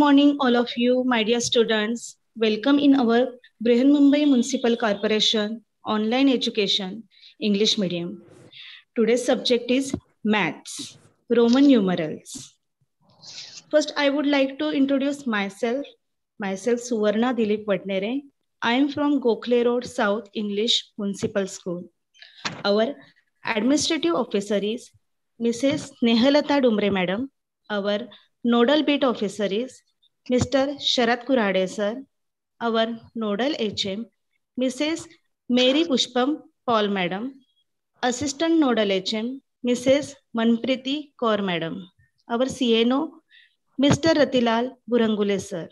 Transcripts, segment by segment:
Morning, all of you, my dear students. Welcome in our Brihan Mumbai Municipal Corporation online education English medium. Today's subject is maths, Roman numerals. First, I would like to introduce myself. Myself, Suvarna Dilip Vadnere. I am from Gokhale Road South English Municipal School. Our administrative officer is Mrs. Snehalata Dumbre Madam. Our nodal beat officer is Mr. Sharat Kurade sir. Our nodal HM, Mrs. Mary Pushpam Paul Madam. Assistant nodal HM, Mrs. Manpriti Kaur Madam. Our CNO, Mr. Ratilal Burangule sir.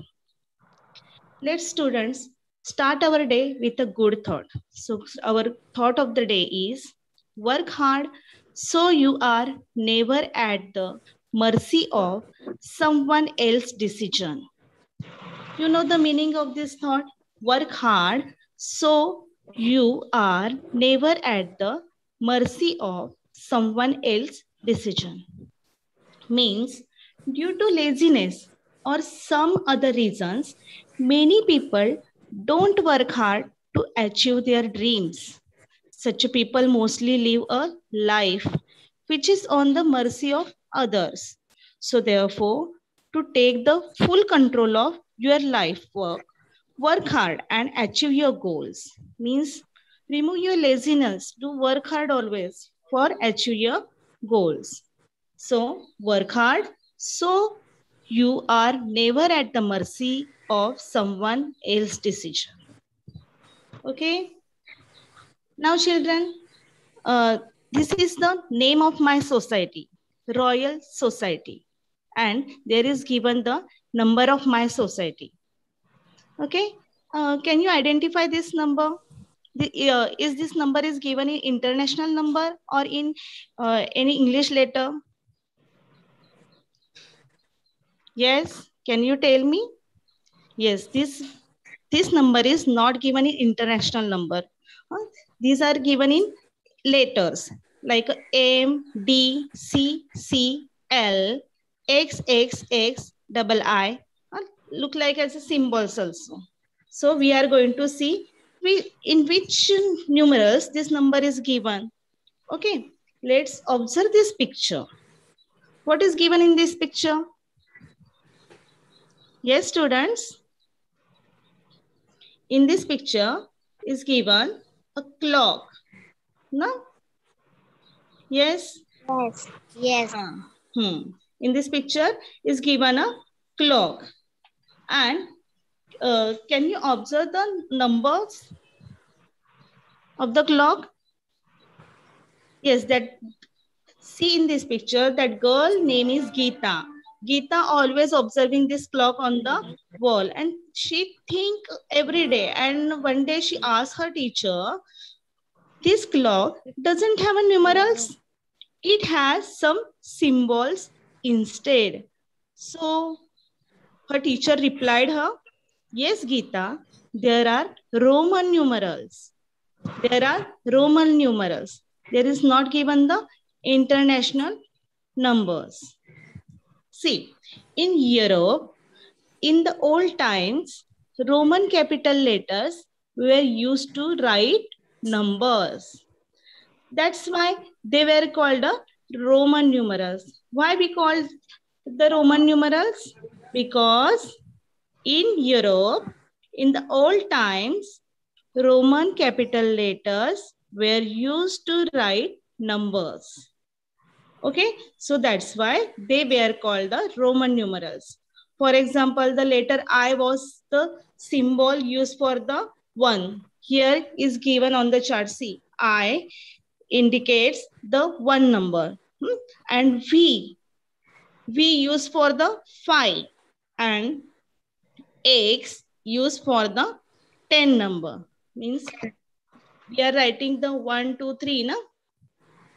Let's students start our day with a good thought. So our thought of the day is work hard so you are never at the mercy of someone else's decision. You know the meaning of this thought? Work hard so you are never at the mercy of someone else's decision. Means due to laziness or some other reasons, many people don't work hard to achieve their dreams. Such people mostly live a life which is on the mercy of others. So therefore, to take the full control of your life work, work hard and achieve your goals. Means remove your laziness, do work hard always for achieve your goals. So work hard so you are never at the mercy of someone else's decision. Okay. Now children, uh, this is the name of my society. Royal Society. And there is given the number of my society. Okay, uh, can you identify this number? The, uh, is this number is given in international number or in uh, any English letter? Yes, can you tell me? Yes, this, this number is not given in international number. These are given in letters like M, D, C, C, L, X, X, X, double I, look like as a symbols also. So we are going to see we, in which numerals this number is given. Okay, let's observe this picture. What is given in this picture? Yes, students. In this picture is given a clock. No? Yes? Yes. Yes. Uh, hmm. In this picture is given a clock. And uh, can you observe the numbers of the clock? Yes, that see in this picture that girl name is Geeta. Geeta always observing this clock on the wall and she think every day and one day she asked her teacher this clock doesn't have a numerals. It has some symbols instead. So her teacher replied her, yes, Geeta, there are Roman numerals. There are Roman numerals. There is not given the international numbers. See, in Europe, in the old times, Roman capital letters were used to write numbers. That's why they were called the Roman numerals. Why we call the Roman numerals? Because in Europe, in the old times, Roman capital letters were used to write numbers. Okay, so that's why they were called the Roman numerals. For example, the letter I was the symbol used for the one here is given on the chart. See, I indicates the one number hmm? and V, V use for the five and X use for the 10 number. Means we are writing the one, two, three, na?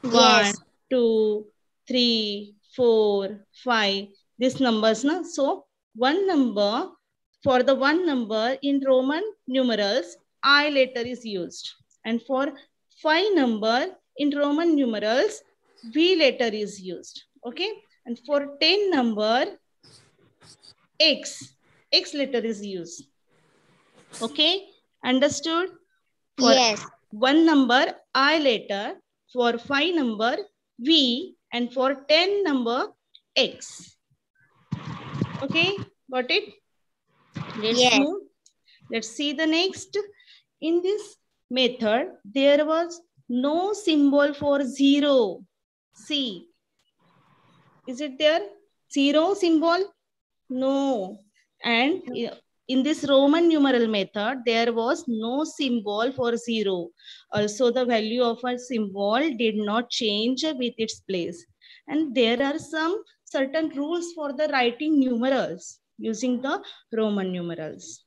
Yes. One, two, three, four, five. These numbers, na? So one number, for the one number in Roman numerals, I letter is used. And for five number in Roman numerals, V letter is used. Okay. And for 10 number, X. X letter is used. Okay, understood? For Yes. one number I letter, for five number V, and for 10 number X. Okay, got it? Let's Yes. move. Let's see the next. In this method, there was no symbol for zero. See, is it there? Zero symbol? No. And in this Roman numeral method, there was no symbol for zero. Also, the value of a symbol did not change with its place. And there are some certain rules for the writing numerals using the Roman numerals.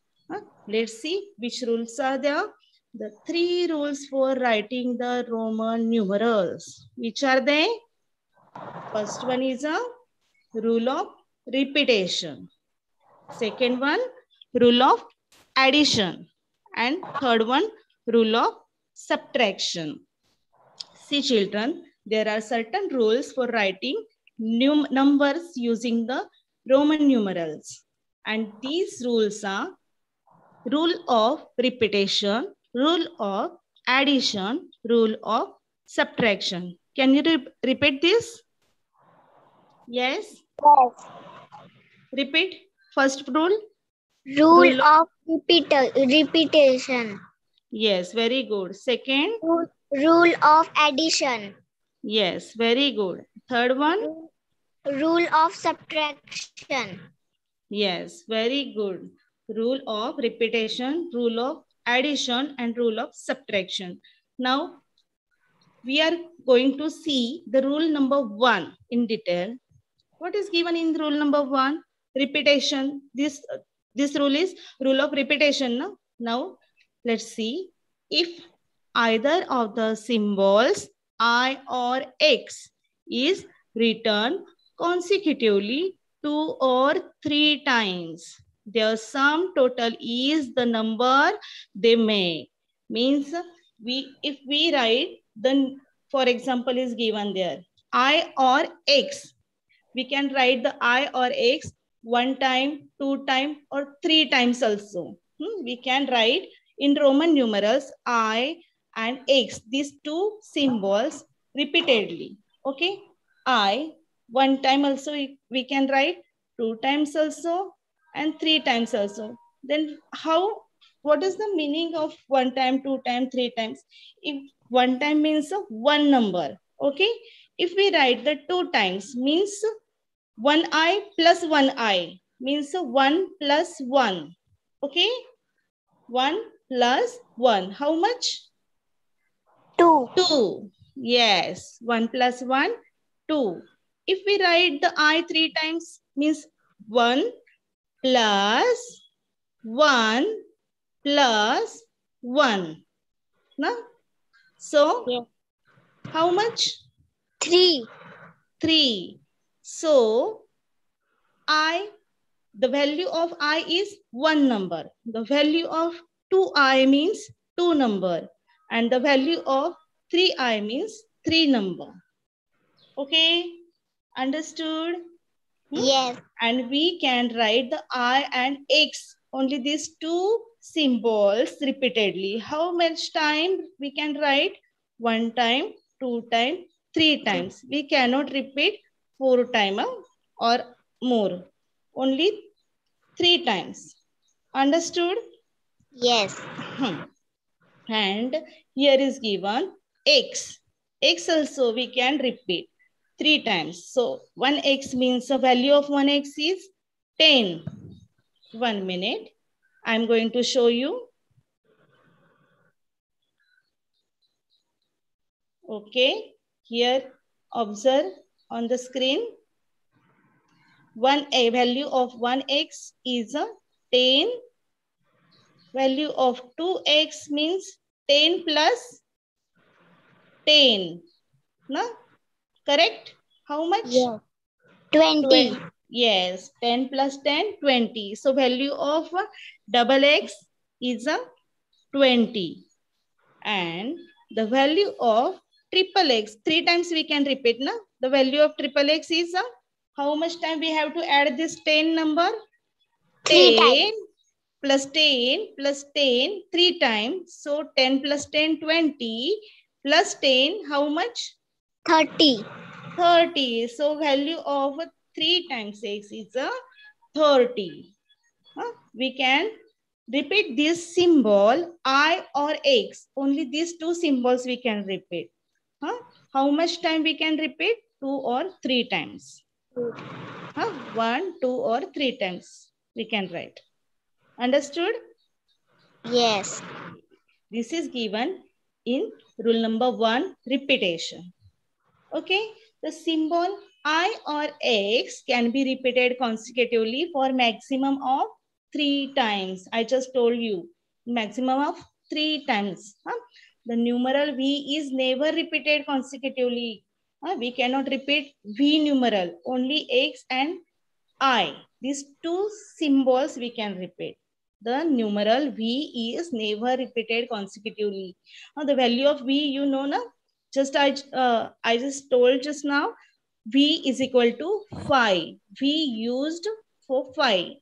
Let's see which rules are there. The three rules for writing the Roman numerals. Which are they? First one is a rule of repetition. Second one, rule of addition. And third one, rule of subtraction. See children, there are certain rules for writing num numbers using the Roman numerals. And these rules are rule of repetition, rule of addition, rule of subtraction. Can you re repeat this? Yes, Yes. repeat. First rule. Rule Rule- of repeat repetition. Yes, very good. Second. Rule, rule of addition. Yes, very good. Third one. Rule of subtraction. Yes, very good. Rule of repetition, rule of addition, and rule of subtraction. Now, we are going to see the rule number one in detail. What is given in rule number one? Repetition. This, this rule is rule of repetition. No? Now, let's see if either of the symbols I or X is written consecutively two or three times. Their sum total is the number they make. Means we if we write then for example is given there I or X. We can write the I or X one time, two time or three times also. Hmm, We can write in Roman numerals I and X, these two symbols repeatedly. Okay, I one time also we, we can write two times also and three times also. Then how what is the meaning of one time two time three times? If one time means one number okay? If we write the two times means one i plus one i means one plus one okay? One plus one how much? Two. two yes one plus one two. If we write the i three times means one plus one plus one. No so Yes. how much? Three. three. So i the value of i is one number. The value of 2i means two number. And the value of 3i means three number. Okay? Understood Hmm? Yes. and we can write the i and x only these two symbols repeatedly how much time we can write one time two time three times we cannot repeat four time or more only three times understood Yes. Hmm. and here is given x x also we can repeat three times. So 1x means the value of 1x is 10 one minute. I'm going to show you. Okay. Here observe on the screen. One a value of 1x is a 10 value of 2x means 10 plus 10 no correct? How much? Yes. Twenty. Twen- yes 10 plus 10 20 so value of uh, double x is a 20 and the value of triple x three times we can repeat na? The value of triple x is a, how much time we have to add this 10 number? Three 10 plus 10 plus 10 three times. So 10 plus 10, 20 plus 10, how much? 30. 30. So value of 3 times x is a 30. Huh? We can repeat this symbol I or X. Only these two symbols we can repeat. Huh? How much time we can repeat? Two or three times. Huh? One, two or three times we can write. Understood? Yes. This is given in rule number one, repetition. Okay, the symbol I or X can be repeated consecutively for maximum of three times. I just told you, maximum of three times. Huh? The numeral V is never repeated consecutively. We cannot repeat V numeral, only X and I. These two symbols we can repeat. The numeral V is never repeated consecutively. Now the value of V, you know, na? Just I, uh, I just told just now, V is equal to phi. V used for phi.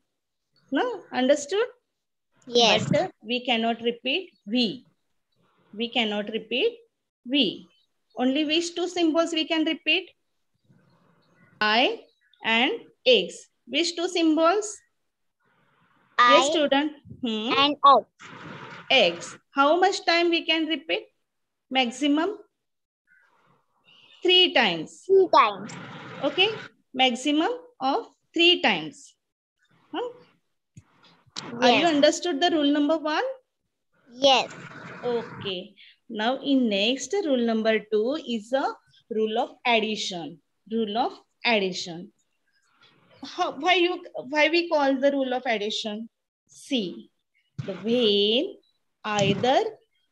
No, understood? Yes. But we cannot repeat V. We cannot repeat V. Only which two symbols we can repeat? I and X. Which two symbols? yes, student. Hmm. and X. X. How much time we can repeat? Maximum? Three times. Three times. Okay. Maximum of three times. Huh? Are you understood the rule number one? Yes. Okay. Now in next rule number two is a rule of addition. Rule of addition. How, why you why we call the rule of addition? See, the way either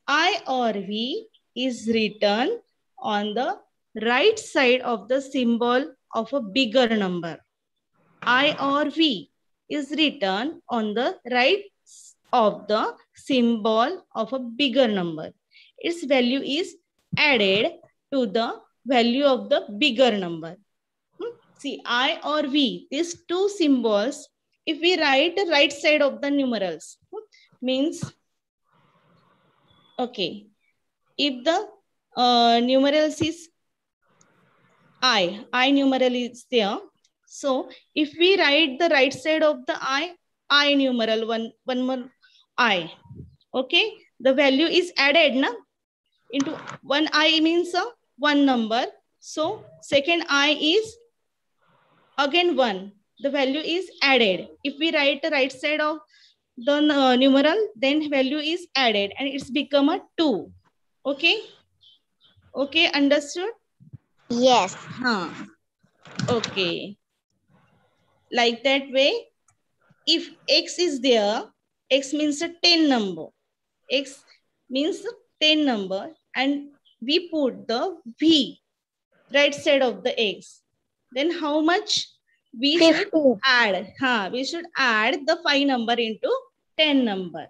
I or V is written on the right side of the symbol of a bigger number. I or V is written on the right of the symbol of a bigger number. Its value is added to the value of the bigger number. Hmm? See, I or V, these two symbols, if we write the right side of the numerals, hmm, means, okay, if the uh, numerals is I, I numeral is there. So if we write the right side of the I, I numeral, one, one more I, okay, the value is added na? into one I means one number. So second I is again one. The value is added. If we write the right side of the uh, numeral, then value is added and it's become a two. Okay. Okay, understood? Yes. Huh. Okay. Like that way, if x is there, x means a 10 number. x means a 10 number and we put the v right side of the x. Then how much we should add? Huh, we should add the 5 number into 10 number.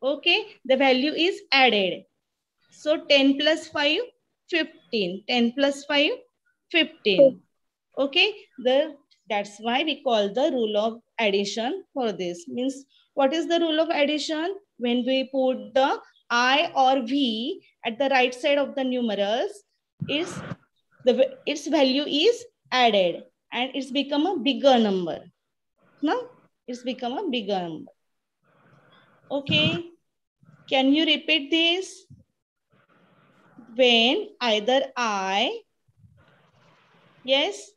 Okay, the value is added. So 10 plus 5, 15. 10 plus 5, 15. Okay, the that's why we call the rule of addition for this. Means what is the rule of addition? When we put the I or V at the right side of the numerals, is the its value is added and it's become a bigger number. No, it's become a bigger number. Okay, can you repeat this? When either I, yes,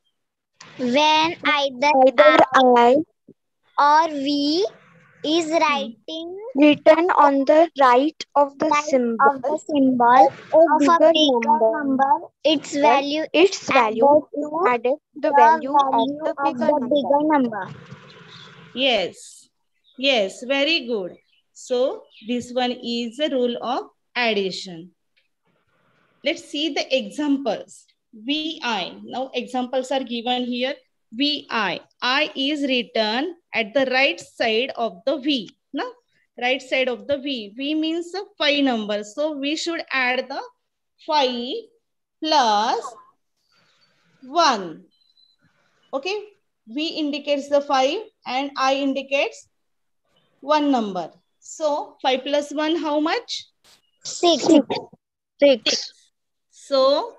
When either, Either I I or V is hmm. writing written on the right of the right symbol of the symbol a of a bigger bigger number. number, its value Its value added is to added the the value of the bigger number. bigger number. yes, yes, very good. So this one is the rule of addition. Let's see the examples. VI. Now examples are given here. VI. I is written at the right side of the V. No? Right side of the V. V means the five number. So we should add the five plus one. Okay. V indicates the five and I indicates one number. So 5 plus 1, how much? Six. Six. So,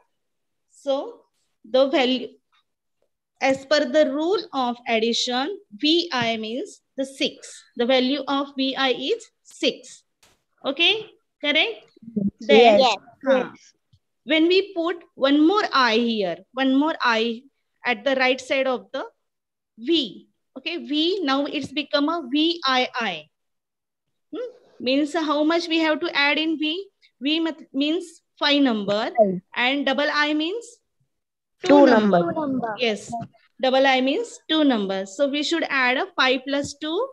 so the value, as per the rule of addition, VI means the 6. The value of VI is 6. Okay, correct? Then, Yes. huh, when we put one more I here, one more I at the right side of the V. Okay, V, now it's become a VII. Hmm? Means how much we have to add in V? V means 5 number and double I means Two number. number. Number. Yes, double I means 2 numbers. So we should add a 5 plus 2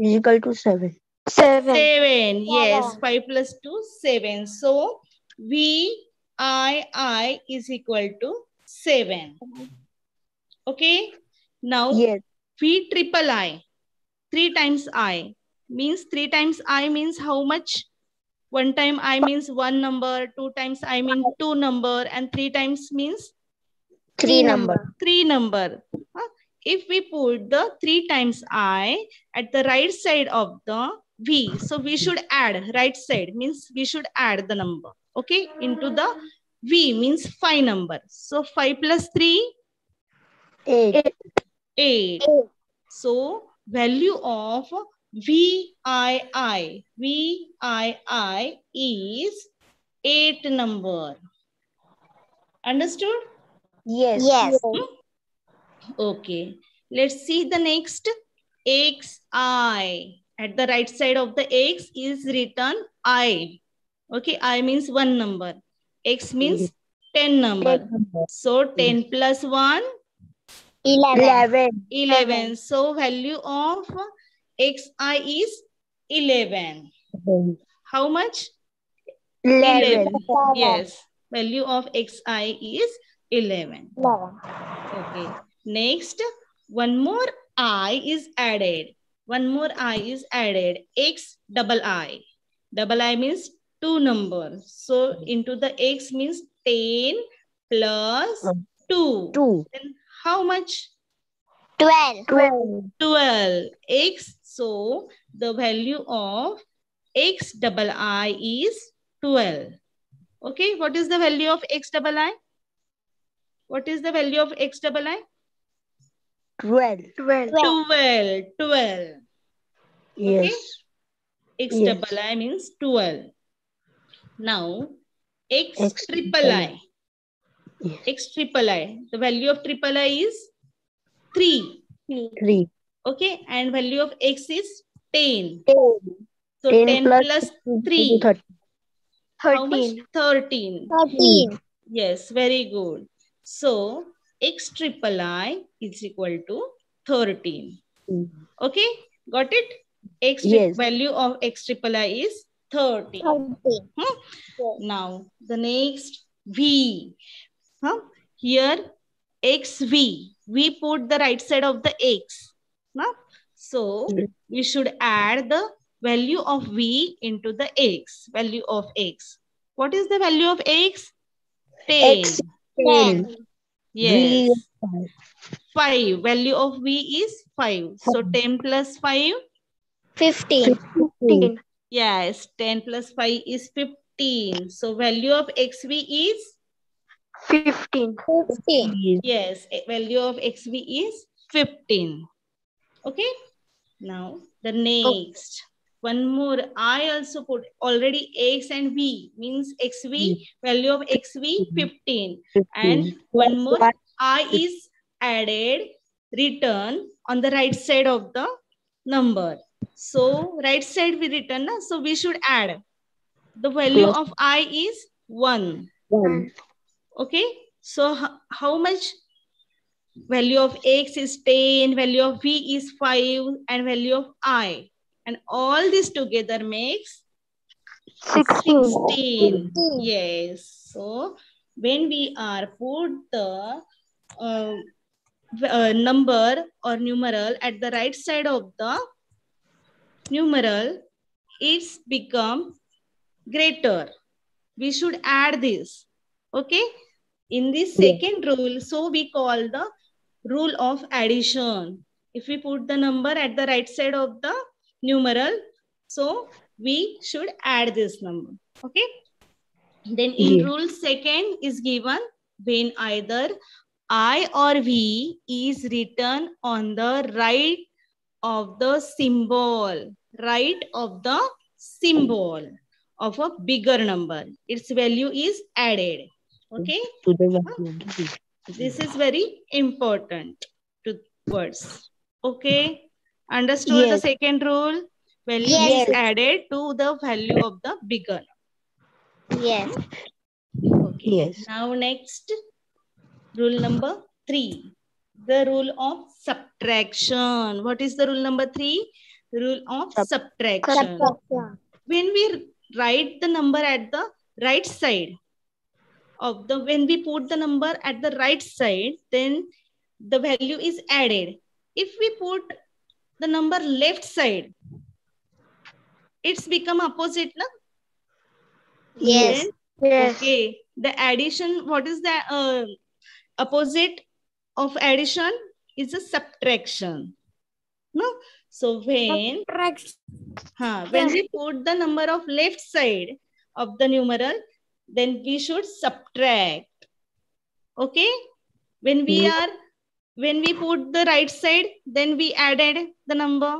Is equal to seven. Seven. Seven. Yes, Seven. five plus two, seven. So V I I is equal to seven. Okay. Now Yes. V triple I, three times I means three times I means how much? One time I means one number, two times I mean two number, and three times means Three number. three number. Huh? If we put the three times I at the right side of the V, so we should add right side means we should add the number. Okay, into the V means five number. So five plus three, Eight. eight. So value of VII, VII is eight number. Understood? Yes. Yes. Hmm? Okay, let's see the next xi. At the right side of the x is written i. Okay, i means one number. x means 10 number. So 10 plus 1, Eleven. Eleven. 11. So value of xi is 11. How much? Eleven. Yes, value of xi is 11. Eleven. Okay. Next, one more i is added. One more i is added. X double i. Double i means two numbers. So into the x means 10 Um, 2. Two. Then how much? Twelve. Twelve. 12. X. So the value of x double i is 12. Okay. What is the value of x double i? What is the value of x double i? Twelve. Twelve. 12. 12. Yes. X Yes. double I means 12. Now, X, X triple triple I. Yes. X triple I. The value of triple I is 3. Three. Okay. And value of X is 10. Ten. So 10 10 plus plus Three. Thirteen. how much? 13. Thirteen. Yes, very good. So, X triple I is equal to 13. Mm. Okay. Got it? X Yes. value of X triple I is 13. Thirteen. Now, the next V. Huh? Here, XV. We put the right side of the X. Huh? So, Mm. we should add the value of V into the X. Value of X. What is the value of X? 10. X. Ten. Yes. Five. 5. Value of V is 5. So, 10 plus 5. Fifteen. Fifteen. Yes. 10 plus 5 is 15. So, value of XV is Fifteen. Fifteen. Yes, value of XV is 15. Okay. Now the next one more. I also put already X and V means XV hmm. value of XV 15 and one more I is added return on the right side of the number. So right side we return. na, so we should add the value of I is 1. One. Okay, so ho- how much value of x is 10, value of v is 5, and value of i. And all this together makes Sixteen. 16. Yes. So when we are put the uh, uh, number or numeral at the right side of the numeral, it's become greater. We should add this. Okay. In this second rule, so we call the rule of addition. If we put the number at the right side of the numeral. So we should add this number. Okay. Then in Yeah. rule second is given when either I or V is written on the right of the symbol, right of the symbol of a bigger number. Its value is added. Okay. To the. This is very important to words. Okay. Understood the second rule? Value Yes. is added to the value of the bigger. Yes. Okay. Yes. Now next, rule number three. The rule of subtraction. What is the rule number three? Rule of Sub- subtraction. Subtraction. When we write the number at the right side of the, when we put the number at the right side, then the value is added. If we put the number left side, it's become opposite, na? Yes. Yes. Okay. The addition, what is the uh, opposite of addition? Is a subtraction. No? So when, huh, when we put the number of left side of the numeral, then we should subtract. Okay? When we Mhm. are, when we put the right side, then we added the number.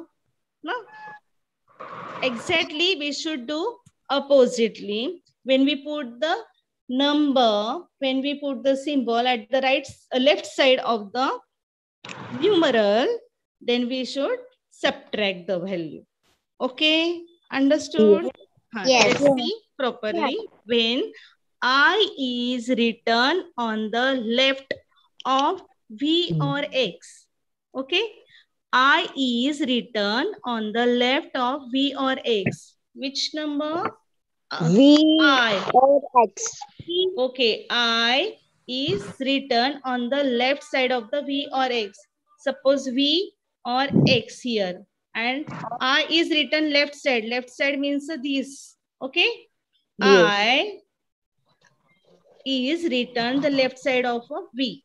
No? Exactly, we should do oppositely. When we put the number, when we put the symbol at the right, uh, left side of the numeral, then we should subtract the value. Okay, understood? Huh, Yes. Properly. When I is written on the left of V Mm. or X. Okay, I is written on the left of V or X. Which number? Uh, V I. or X. Okay, I is written on the left side of the V or X. Suppose V or X here. And I is written left side. Left side means this. Okay. I is written the left side of a V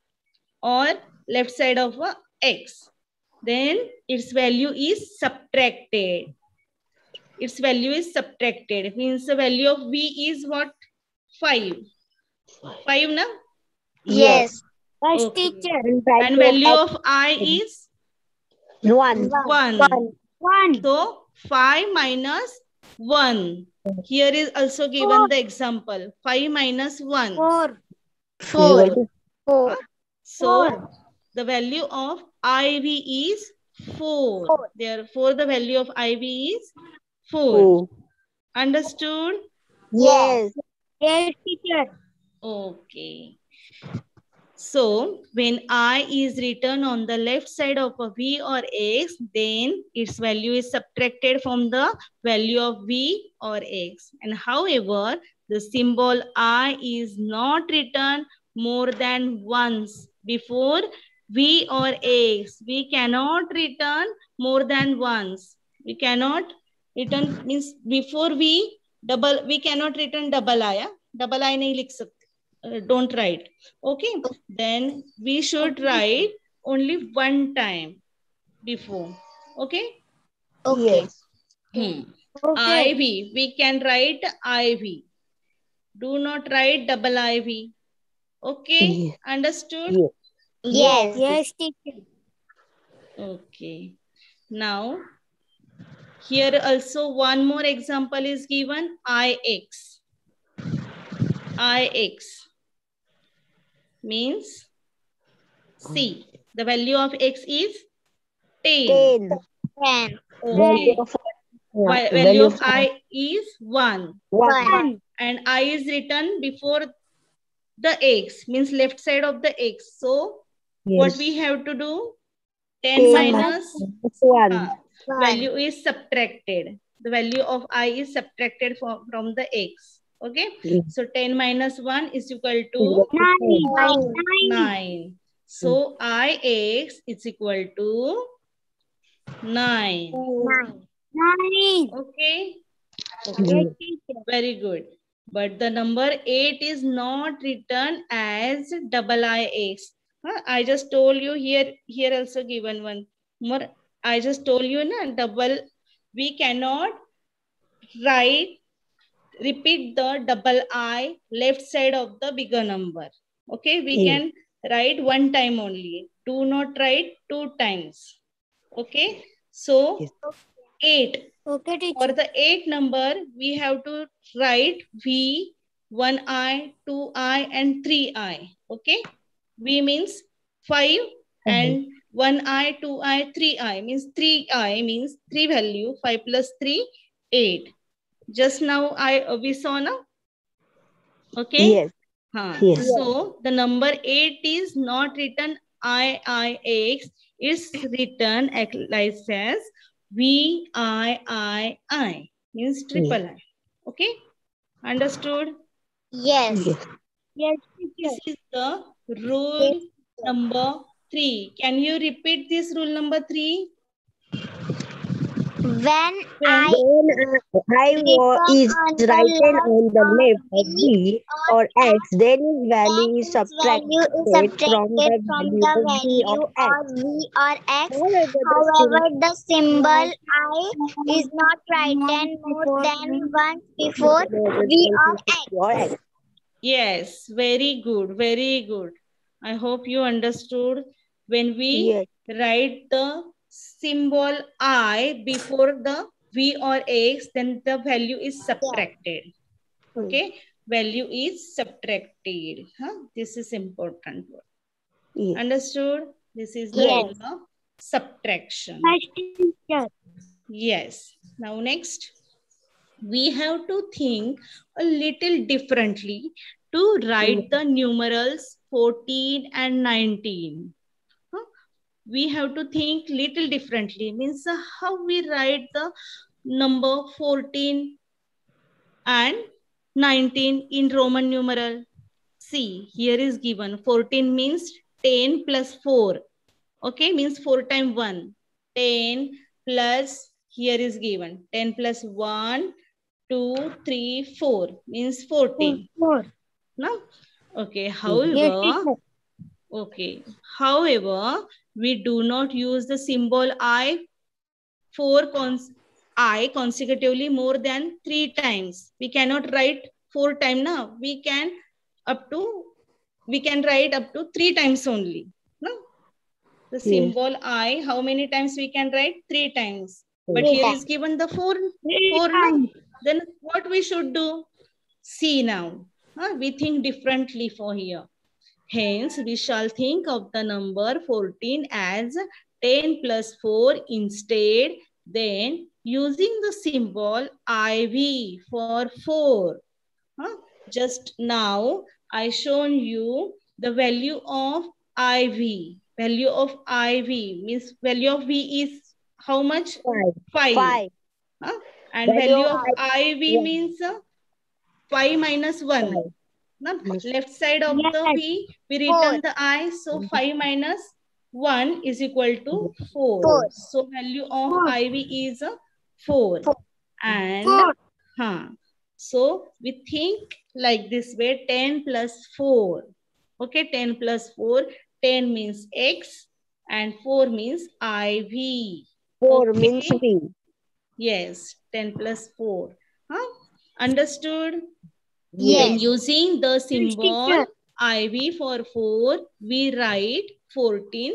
or left side of a X. Then its value is subtracted. Its value is subtracted. It means the value of V is what? 5. 5 na? Yes. Yes, Okay. teacher. And value of I is one. 1. One. One. So 5 minus 1. Here is also given the example. 5 minus 1. Four. Four. Four. So the value of IV is 4. Four. Therefore, the value of IV is 4. Two. Understood? Yes. Yes, teacher. Okay. So when I is written on the left side of a V or X, then its value is subtracted from the value of V or X. And however, the symbol I is not written more than once before V or X. We cannot return more than once. We cannot return means before V double, we cannot return double I. Yeah? Double I nahi likh. Uh, don't write. Okay. Then we should write only one time before. Okay. Okay. Yes. Hmm. Okay. IV. We can write IV. Do not write double IV. Okay. Yes. Understood? Yes. Yes. Yes, teacher. Okay. Now, here also one more example is given IX. IX means C. The value of X is 10. Ten. Ten. Okay. Value of, yeah, Value of I is 1. one. One. And I is written before the X, means left side of the X. So, what we have to do? 10 Ten minus One. uh, One. value is subtracted. The value of i is subtracted from, from the x. Okay. Yes. So 10 minus 1 is equal to Nine. 9. So ix is equal to 9. Nine. Nine. Okay. Mm. Yes. Very good. But the number 8 is not written as double ix. Huh? I just told you here, here also given one more. I just told you na double we cannot write, repeat the double I left side of the bigger number. Okay, we Yes. can write one time only. Do not write two times. Okay, so Yes. eight. Okay, teacher. For the eight number, we have to write V, one I, two I, and three I. Okay, V means five mm-hmm. and one I, two I, three I means three I means three value. Five plus three, eight. Just now I uh, we saw now. Okay. Yes. Huh. Yes. So the number eight is not written I I X. It's written like as V I I I means triple I. Okay. Understood? Yes. Yes. Yes, This is the rule number three. Can you repeat this rule number three? When I When uh, I wa- is written on the left of B or X, then its value is subtracted value is from subtracted the from value the of B value or of X. V or X. However, the symbol I is not written more than once before symbol V or X. or X. Yes, very good, very good. I hope you understood. When we Yes. write the symbol I before the V or X, then the value is subtracted. Okay, value is subtracted. Huh? This is important. word. Yes. Understood? This is the Yes. of subtraction. Yes. Now next, we have to think a little differently to write the numerals 14 and 19. We have to think little differently. Means uh, how we write the number 14 and 19 in Roman numeral. See, here is given 14 means 10 plus 4. Okay, means 4 times 1. 10 plus here is given 10 plus 1 2 3 4 means 14 4 no okay however okay however we do not use the symbol i for cons i consecutively more than three times we cannot write four times now we can up to we can write up to three times only no the Yes. symbol i how many times we can write three times but Three here times. is given the four four no? then what we should do see now huh? we think differently for here hence we shall think of the number 14 as 10 plus 4 instead then using the symbol iv for 4 huh? just now i shown you the value of iv value of iv means value of v is how much Five. 5 Five. and Value value of iv yeah. means uh, 5 minus 1 Five. No? Yes. left side of the Yes. v we return the i so 5 minus 1 is equal to 4 Four. so value of Four. iv is uh, 4 Four. and Four. huh, so we think like this way 10 plus 4 okay 10 plus 4 10 means x and 4 means iv Four Okay. means B. yes 10 plus 4 huh? understood Yes. Then using the symbol. IV for 4, we write 14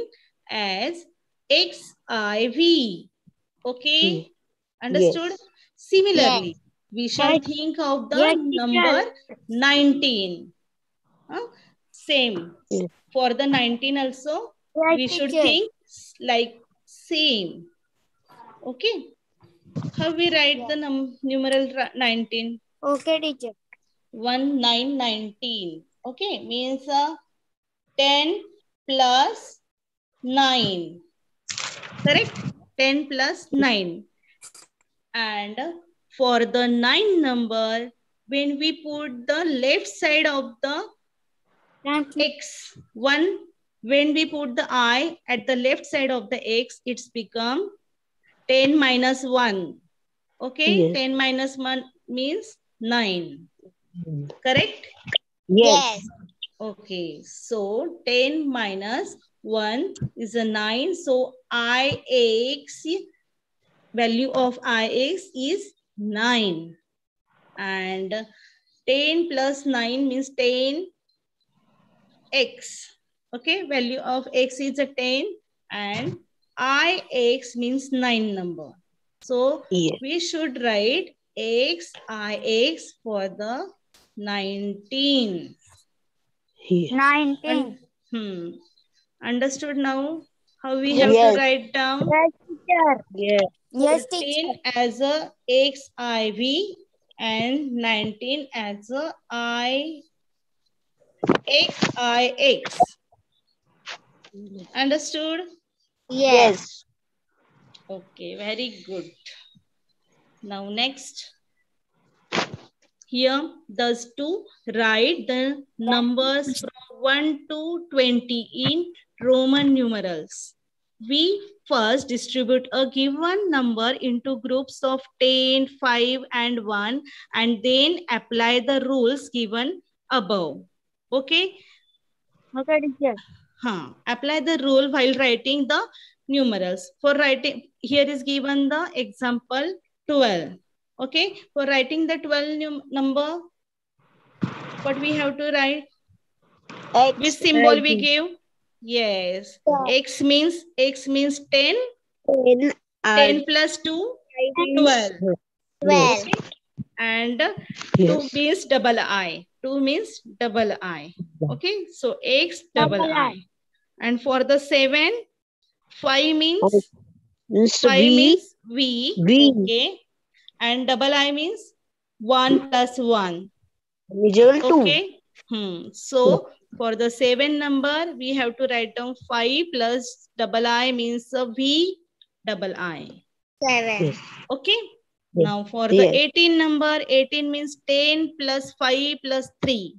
as XIV. Okay? Understood? Similarly, we shall Yes. think of the Yes, number 19. Huh? Same. Yes. For the 19 also, we should think like same. Okay? How we write the num numeral 19? Okay, teacher. 1 9 19 okay means uh, 10 plus 9 correct? 10 plus 9 and for the 9 number when we put the left side of the x 1 when we put the i at the left side of the x it's become 10 minus 1 okay Yes. 10 minus 1 means 9 correct Yes. Okay, so 10 minus 1 is a 9. So IX value of ix is 9 and 10 plus 9 means 10 x okay value of x is a 10 and ix means 9 number so Yes. we should write x ix for the 19 Yes. Nineteen. hmm understood now how we have Yes. to write down Yes. teacher. Yes, 14 as a xiv and 19 as a i xix understood Yes. Okay, very good. Now next. Here, thus to write the numbers from 1 to 20 in Roman numerals. We first distribute a given number into groups of 10, 5 and 1 and then apply the rules given above. Okay? Okay, teacher. Huh. Apply the rule while writing the numerals. For writing, here is given the example 12. Okay. For writing the 12 num number, what we have to write? X. Which symbol we give? Yes. X means, X means 10. Ten. Uh, 10 plus 2, 12. Twelve. Okay. And 2 Yes. means double I. 2 means double I. Okay. So X double Double I. I. And for the 7, 5 means Oh, Means 5 V. means V. V. Okay. And double I means 1 plus 1. Visual two. Okay. Hmm. So for the 7 number, we have to write down 5 plus double I means a V double I. Seven. Yes. Okay. Yes. Now for the 18 number, 18 means 10 plus 5 plus 3.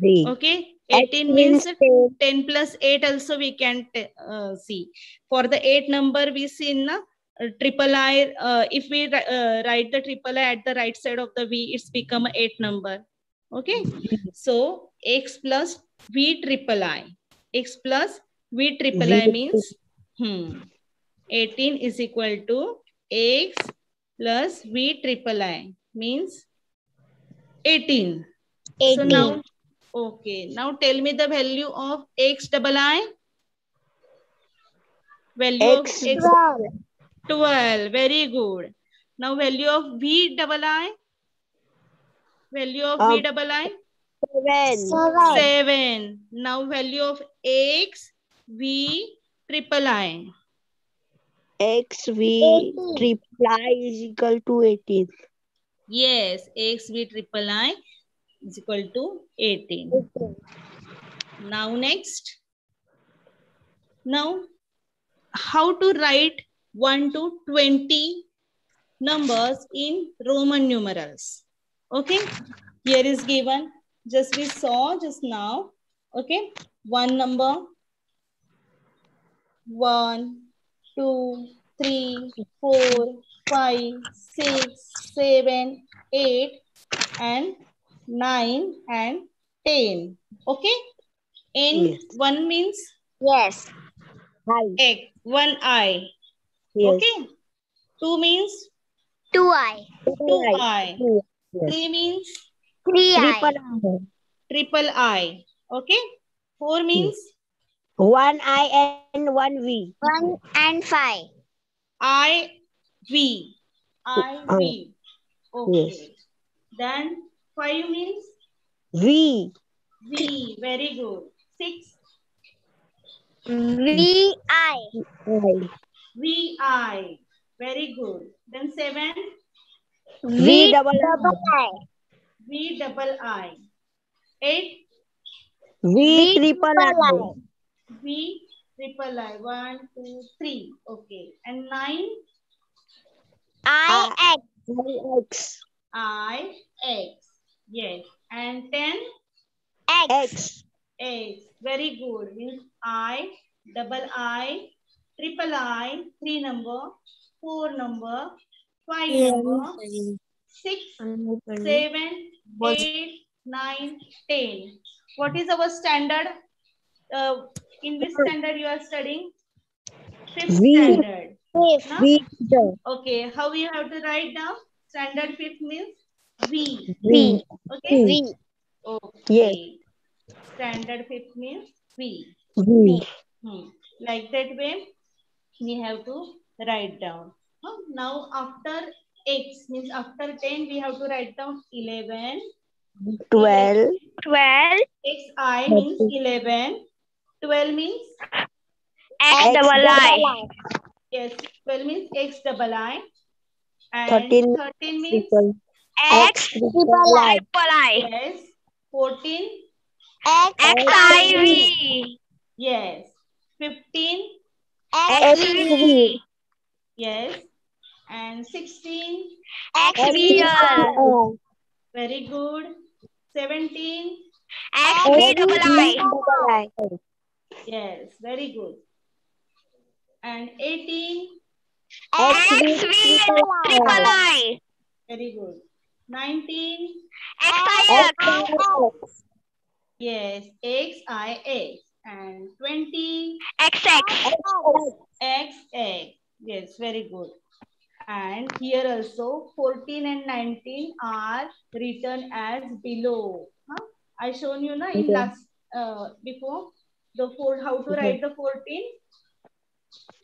V. Okay. 18 means ten. 10 plus 8 also we can t- uh, see. For the 8 number we see in the triple I, uh, if we uh, write the triple I at the right side of the V, it's become a 8 number. Okay. So X plus V triple I. X plus V triple I V means hmm, 18 is equal to X plus V triple I means 18. So Eighteen. now, okay. Now tell me the value of x double i. Value X of x Twelve. 12. Very good. Now value of v double i. Value of v Um, double i. Seven. Seven. 7. Now value of x v triple i. X V Eighteen. triple I is equal to eighteen. Yes, x v triple i is equal to 18. okay. Now next. Now, how to write 1 to 20 numbers in Roman numerals. Okay. Here is given. Just we saw just now. Okay. One number. One, two, three, four, five, six, seven, eight, and nine and ten. Okay. In Yes. one means Yes. I. egg, one eye. Yes. Okay. Two means Two I. two I. eye. Two. Yes. Three means Three Triple I. I. triple eye. Okay. Four means One I and one V. One and five. I V. I Oh. Okay. Yes. Then five means V. V. Very good. Six V I. I. V I. Very good. Then seven V double double I. V double I. Eight V triple triple I. I. V triple I. One, two, three. Okay. And nine I X. X. I X. Yes. And ten X. X. X. Very good. Means I, double I, triple I, three number, four number, five number, six, seven, eight, nine, ten. What is our standard? Uh, in which standard you are studying? Fifth standard. Fifth. No? Okay, how you have to write down? Standard fifth means V. V. Okay? V. Okay. Yes. Standard fifth means V. V. Hmm. Like that way, we have to write down. Huh? Now, after X means after 10, we have to write down 11. Twelve. Twelve. XI means 11. 12 means, X double I. yes, 12 means X double I. And 13 13 means, Triple. X Triple I. triple I. yes. 14, X I V. yes. 15, X V. yes. And 16, X V R. very good. 17, X V double I. yes, very good. And 18, X V triple I. very good. 19, X I X. yes, X, I, X. And 20, X X. X, X. Yes, very good. And here also 14 and 19 are written as below. Huh? I shown you na in Okay. last uh, before the four how to write the 14.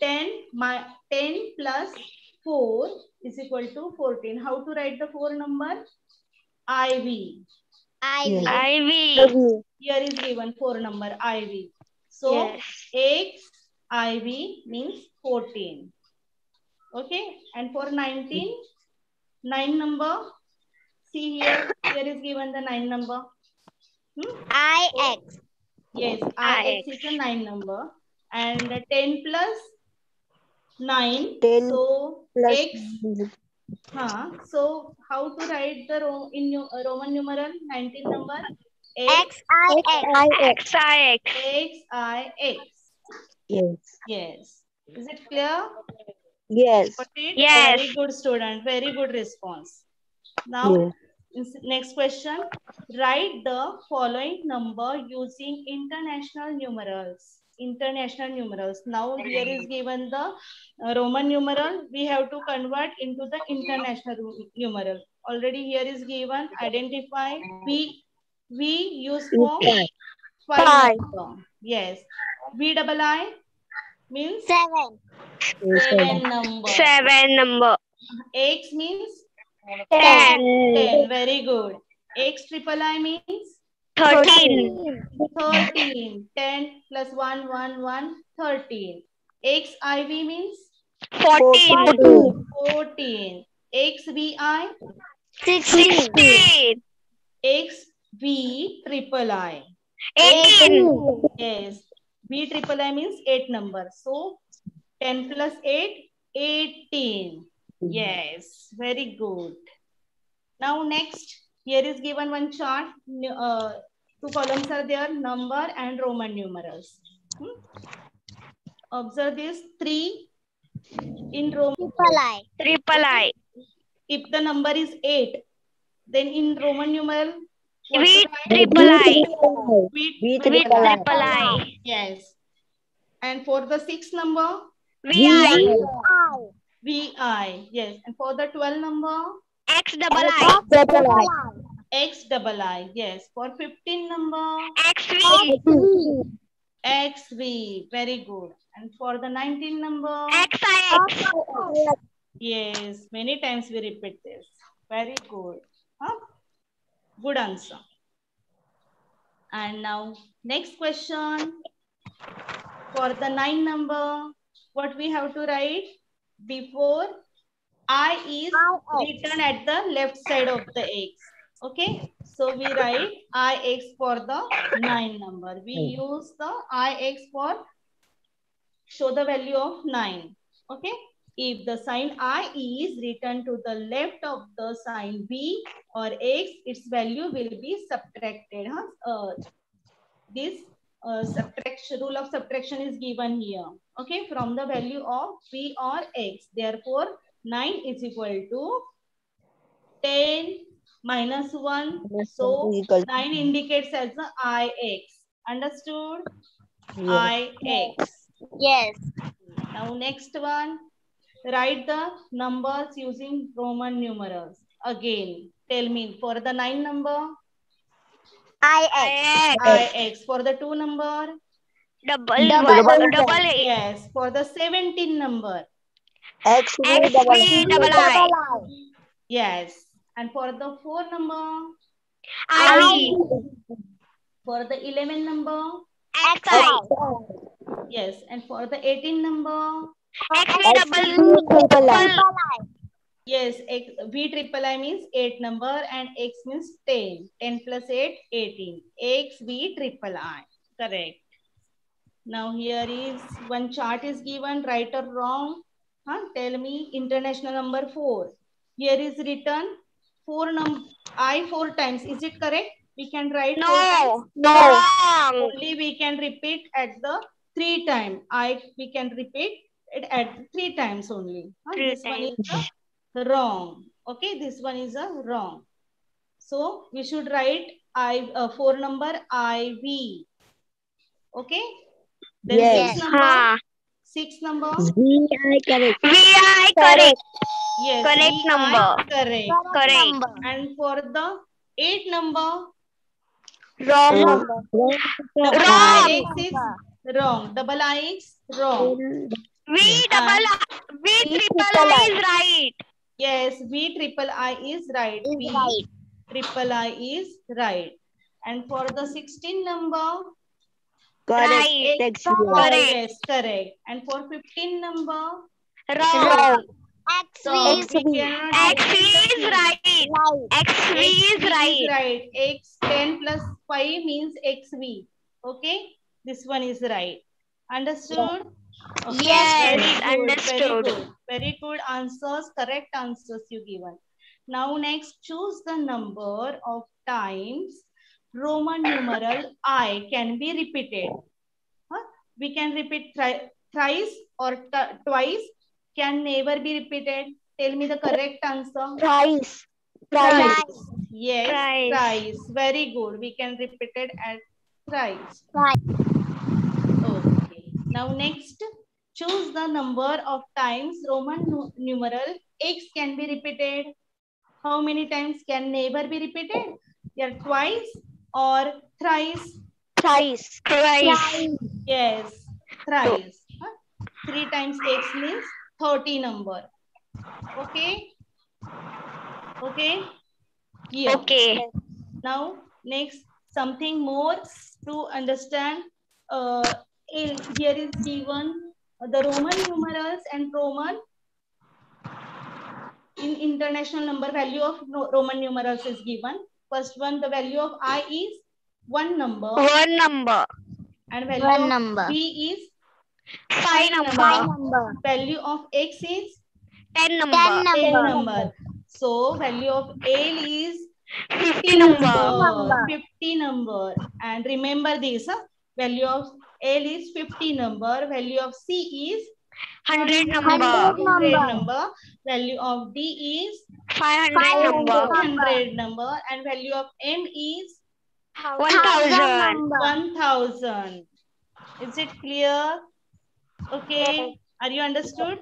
10 my 10 plus 4 is equal to 14. How to write the four number? IV. Yes. I V. Here is given four number IV. So Yes. X IV means 14. Okay. And for 19, 9 number. See here. Here is given the 9 number. Hmm? I X. Yes. I IX is a 9 number. And 10 plus 9. 10 so Plus. X. Huh? So how to write the ro in nu- uh, Roman numeral 19 number? X I X. X I X. X I X. Yes. Yes. Is it clear? Yes. Got it? Yes. Very good student. Very good response. Now, Yes. next question. Write the following number using international numerals. International numerals. Now, here is given the uh, Roman numeral. We have to convert into the international numeral. Already here is given. Identify. We we use for Five. five. Five. Yes. V double I means Seven. seven number. Seven number. X means Ten. 10. Very good. X triple I means Thirteen. 13. 10 plus 1, 1, 1, 13. X IV means Fourteen. 14. XVI, Sixteen. XV triple I. Eighteen. Yes. V triple I means 8 number. So 10 plus 8, 18. Yes, very good. Now next, here is given one chart. N- Uh, two columns are there, number and Roman numerals. Hmm? Observe this three in Roman. Triple I. Triple I. If the number is eight, then in Roman numeral, what V triple I. V V V triple I. triple I. Yes. And for the sixth number, V I. VI. Yes. And for the 12 number, X double I. Triple I. X double I. Yes. For 15 number, X V. XV. Very good. And for the 19 number, X I X. yes. Many times we repeat this. Very good. Huh? Good answer. And now, next question. For the 9 number, what we have to write? Before I is written at the left side of the x. Okay. So we write ix for the 9 number. We hmm. use the ix for show the value of 9. Okay. If the sign i is written to the left of the sign b or x, its value will be subtracted. Huh? Uh, this uh, subtraction rule of subtraction is given here. Okay. From the value of b or x. Therefore, 9 is equal to 10 minus 1. So, Equal to- 9 indicates as the ix. Understood? Yes. ix. Yes. Now, next one. Write the numbers using Roman numerals. Again, tell me for the nine number, I ix. For the two number, Double, Double, double, double. double A. yes. For the 17 number, X V X double V double I. yes. And for the four number, I. for the 11 number, X I. yes. And for the 18 number, X double, double I. Yes, X, V triple I means 8 number and X means 10. 10 plus 8, 18. X, V triple I. Correct. Now here is one chart is given, right or wrong. Huh? Tell me international number 4. Here is written 4 num I 4 times. Is it correct? We can write. No, wrong. Only we can repeat at the 3 time. I we can repeat it at 3 times only. Huh? Three This one is wrong. Okay, this one is a wrong. So we should write I uh, four number IV. Okay. Then Yes. six number. Ha. Six number. V I correct. V I correct. Yes. Correct VI, number. Correct. Correct. And for the eight number, Wrong. Wrong. double Wrong. X is wrong. Double X wrong. V double I. V triple I is right. Yes, V triple I is right. V right. triple I is right. And for the 16 number, Correct. Right. X Oh, Correct. yes, correct. And for 15 number, Wrong. X so is we cannot X V is right. right. X V is right. right. X 10 plus 5 means XV. Okay, this one is right. Understood? Okay, Yes, very good, understood. Very good. Very good answers, correct answers you given. Now next, choose the number of times Roman numeral I can be repeated. Huh? We can repeat thrice or twice, can never be repeated. Tell me the correct answer. Thrice. Right. Yes, Thrice. thrice. Very good. We can repeat it as thrice. Right. Okay. Now next, choose the number of times Roman numeral x can be repeated. How many times can never be repeated? Yeah, twice or thrice? Thrice. Twice. Yes, thrice. Huh? Three times x means 30 number. Okay? Okay? Yeah. Okay. Now, next, something more to understand. Uh, in- here is given uh, the Roman numerals and Roman in international number value of Roman numerals is given. First one, the value of I is one number One number. and value One of number. B is Five number. Five number. number. value of X is Ten number. Ten 10 number. number. So value of L is Fifty number. number. 50 number. And remember this, huh? value of L is 50 number, value of C is Hundred number. Hundred number. number, value of D is Five Five hundred number. number. 100 number, and value of M is 1000. 1000. Is it clear? Okay. Are you understood?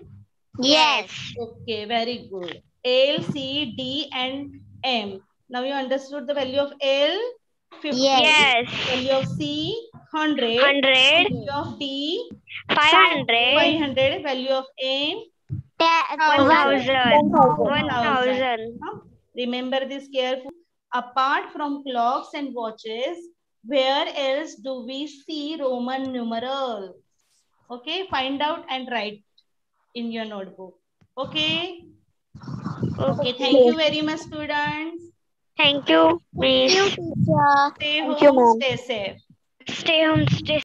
Yes. Okay, very good. L, C, D, and M. Now you understood the value of L, 50. Yes. Value of C, 100. Hundred. Value of D, Five hundred. 500. Value of M, Ten- One thousand. One thousand. thousand. Remember this carefully. Apart from clocks and watches, where else do we see Roman numerals? Okay, find out and write in your notebook. Okay. Okay, thank you very much, students. Thank you, Thank you, teacher. Stay Thank you, home, stay safe. Stay